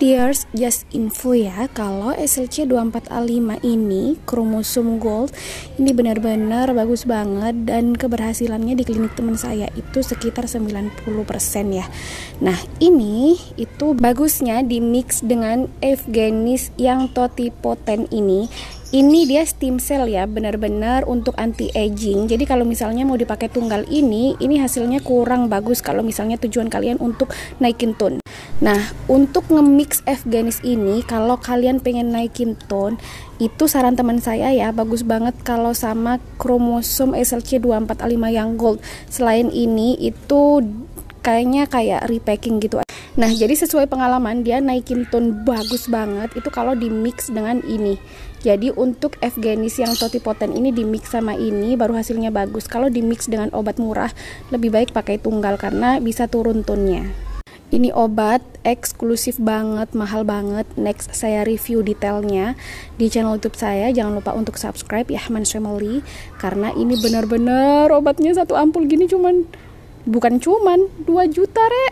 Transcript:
dears, just info ya kalau SLC 24A5 ini kromosom gold ini benar-benar bagus banget dan keberhasilannya di klinik teman saya itu sekitar 90% ya. Nah, ini itu bagusnya di mix dengan Evgenis yang totipoten ini. Ini dia stem cell ya benar-benar untuk anti aging jadi kalau misalnya mau dipakai tunggal ini ini hasilnya kurang bagus kalau misalnya tujuan kalian untuk naikin tone nah untuk nge-mix Afghanis ini kalau kalian pengen naikin tone itu saran teman saya ya bagus banget kalau sama kromosom SLC 24A5 yang gold selain ini itu kayaknya kayak repacking gitu Nah, jadi sesuai pengalaman dia naikin tone bagus banget itu kalau di mix dengan ini. Jadi untuk Evgenis yang totipoten ini di mix sama ini baru hasilnya bagus. Kalau di mix dengan obat murah lebih baik pakai tunggal karena bisa turun tonnya. Ini obat eksklusif banget, mahal banget. Next saya review detailnya di channel YouTube saya. Jangan lupa untuk subscribe ya Family karena ini benar-benar obatnya satu ampul gini cuman bukan cuman 2 juta re